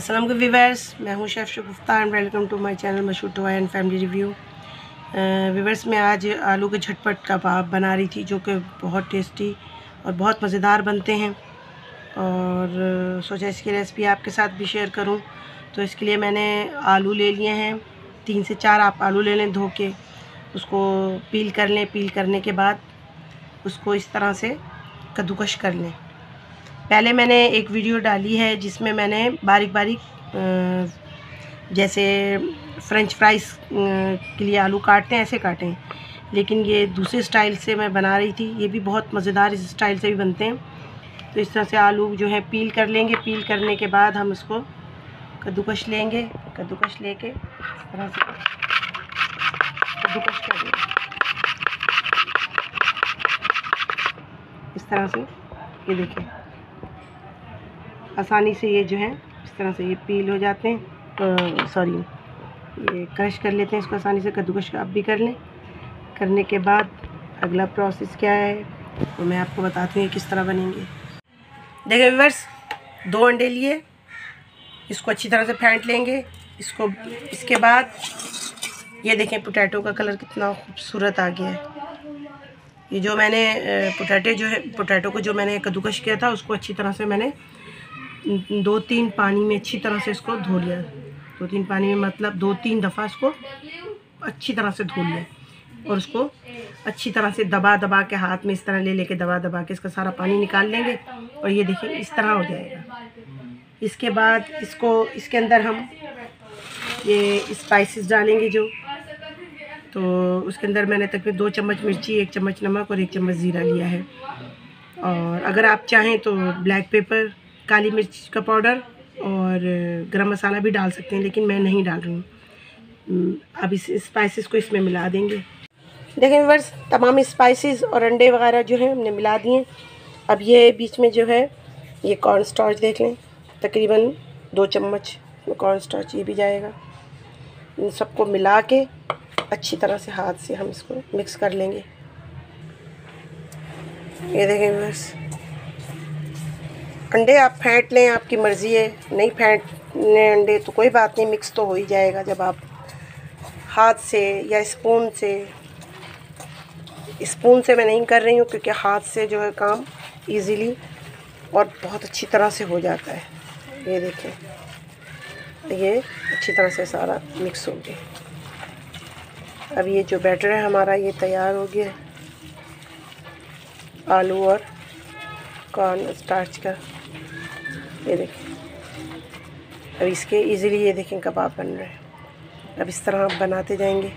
Aslam viewers मैं हूँ chef Shagufta and welcome to my channel मशहूर टोआ एंड फैमिली रिव्यू वीवर्स मैं आज आलू के झटपट कबाब बना रही थी जो कि बहुत टेस्टी और बहुत मज़ेदार बनते हैं। और सोचा इसकी रेसिपी आपके साथ भी शेयर करूँ। तो इसके लिए मैंने आलू ले लिए हैं। तीन से चार आप आलू ले लें धो के उसको पील कर लें। पील करने के बाद उसको इस तरह से कद्दूकश कर लें। पहले मैंने एक वीडियो डाली है जिसमें मैंने बारीक बारीक जैसे फ्रेंच फ्राइज़ के लिए आलू काटते हैं, ऐसे काटे हैं। लेकिन ये दूसरे स्टाइल से मैं बना रही थी। ये भी बहुत मज़ेदार इस स्टाइल से भी बनते हैं। तो इस तरह से आलू जो है पील कर लेंगे। पील करने के बाद हम इसको कद्दूकश लेंगे। कद्दूकश लेके इस तरह से कद्दूकश कर लेंगे। इस तरह से, ये देखिए। आसानी से ये जो है, इस तरह से ये पील हो जाते हैं। सॉरी ये क्रश कर लेते हैं इसको आसानी से कद्दूकश आप भी कर लें। करने के बाद अगला प्रोसेस क्या है तो मैं आपको बताती हूँ किस तरह बनेंगे। देखिए विवर्स दो अंडे लिए, इसको अच्छी तरह से फेंट लेंगे। इसको, इसके बाद ये देखें पोटैटो का कलर कितना खूबसूरत आ गया है। ये जो मैंने पोटैटो जो है पोटैटो को जो मैंने कद्दूकश किया था, उसको अच्छी तरह से मैंने दो तीन पानी में अच्छी तरह से इसको धो लिया। दो तीन पानी में मतलब दो तीन दफ़ा इसको अच्छी तरह से धो लिया और उसको अच्छी तरह से दबा दबा के हाथ में इस तरह ले लेके दबा दबा के इसका सारा पानी निकाल लेंगे और ये देखिए इस तरह हो जाएगा। इसके बाद इसको, इसके अंदर हम ये स्पाइसेस डालेंगे जो। तो उसके अंदर मैंने तकरीबन दो चम्मच मिर्ची, एक चम्मच नमक और एक चम्मच ज़ीरा लिया है। और अगर आप चाहें तो ब्लैक पेपर काली मिर्च का पाउडर और गरम मसाला भी डाल सकते हैं, लेकिन मैं नहीं डाल रही हूँ। अब इस स्पाइसेस को इसमें मिला देंगे। देखें वर्स तमाम स्पाइसेस और अंडे वगैरह जो है, हमने मिला दिए। अब ये बीच में जो है, ये कॉर्न स्टार्च देख लें। तकरीबन दो चम्मच कॉर्न स्टार्च ये भी जाएगा। इन सबको मिला के अच्छी तरह से हाथ से हम इसको मिक्स कर लेंगे। ये देखें बस अंडे आप फेंट लें, आपकी मर्ज़ी है। नहीं फेंट लें अंडे तो कोई बात नहीं मिक्स तो हो ही जाएगा जब आप हाथ से या स्पून से। स्पून से मैं नहीं कर रही हूँ क्योंकि हाथ से जो है काम इजीली और बहुत अच्छी तरह से हो जाता है। ये देखें, ये अच्छी तरह से सारा मिक्स हो गया। अब ये जो बैटर है हमारा, ये तैयार हो गया। आलू और कॉर्न स्टार्च का। ये देखें। अब इसके इजीली ये देखें कबाब बन रहे हैं। अब इस तरह आप बनाते जाएँगे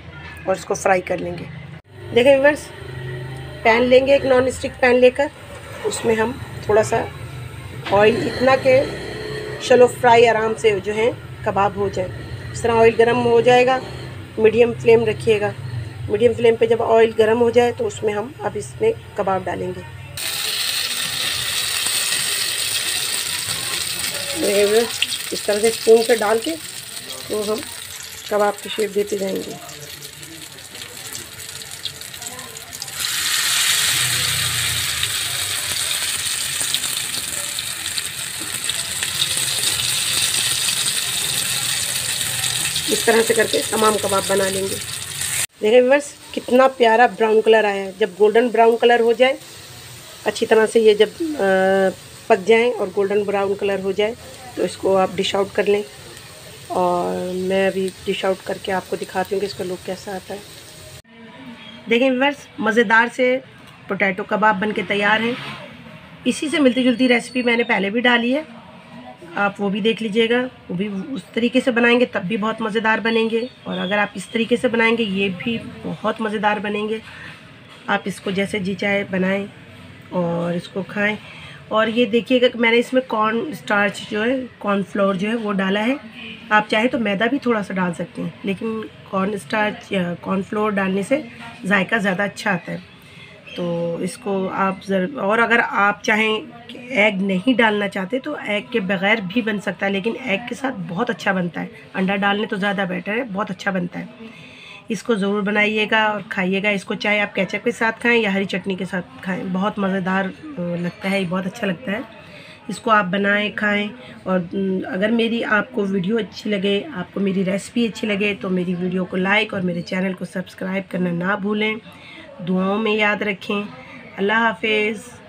और इसको फ्राई कर लेंगे। देखें व्यूवर्स पैन लेंगे, एक नॉन स्टिक पैन लेकर। उसमें हम थोड़ा सा ऑयल इतना के चलो फ्राई आराम से जो है कबाब हो जाए। इस तरह ऑयल गर्म हो जाएगा मीडियम फ्लेम रखिएगा। मीडियम फ्लेम पे जब ऑयल गर्म हो जाए तो उसमें हम अब इसमें कबाब डालेंगे। इस तरह से स्पून से डाल के तो हम कबाब की शेप देते जाएँगे। इस तरह से करके तमाम कबाब बना लेंगे। देखिए व्यूवर्स कितना प्यारा ब्राउन कलर आया है। जब गोल्डन ब्राउन कलर हो जाए, अच्छी तरह से ये जब पक जाएँ और गोल्डन ब्राउन कलर हो जाए तो इसको आप डिश आउट कर लें। और मैं अभी डिश आउट करके आपको दिखाती हूँ कि इसका लुक कैसा आता है। देखें वर्स मज़ेदार से पोटैटो कबाब बन के तैयार हैं। इसी से मिलती जुलती रेसिपी मैंने पहले भी डाली है। आप वो भी देख लीजिएगा, वो भी उस तरीके से बनाएँगे, तब भी बहुत मज़ेदार बनेंगे। और अगर आप इस तरीके से बनाएँगे, ये भी बहुत मज़ेदार बनेंगे। आप इसको जैसे जी चाहे बनाएँ और इसको खाएँ। और ये देखिएगा कि मैंने इसमें कॉर्न स्टार्च जो है कॉर्न फ्लोर जो है, वो डाला है। आप चाहे तो मैदा भी थोड़ा सा डाल सकते हैं, लेकिन कॉर्न स्टार्च या कॉर्न फ्लोर डालने से जायका ज़्यादा अच्छा आता है। तो इसको आप जर, और अगर आप चाहें एग नहीं डालना चाहते तो एग के बगैर भी बन सकता है, लेकिन एग के साथ बहुत अच्छा बनता है। अंडा डालने तो ज़्यादा बेटर है, बहुत अच्छा बनता है। इसको ज़रूर बनाइएगा और खाइएगा। इसको चाहे आप केचप के साथ खाएँ या हरी चटनी के साथ खाएँ, बहुत मज़ेदार लगता है बहुत अच्छा लगता है। इसको आप बनाएँ, खाएँ और अगर मेरी आपको वीडियो अच्छी लगे, आपको मेरी रेसिपी अच्छी लगे तो मेरी वीडियो को लाइक और मेरे चैनल को सब्सक्राइब करना ना भूलें। दुआओं में याद रखें। अल्लाह हाफिज़।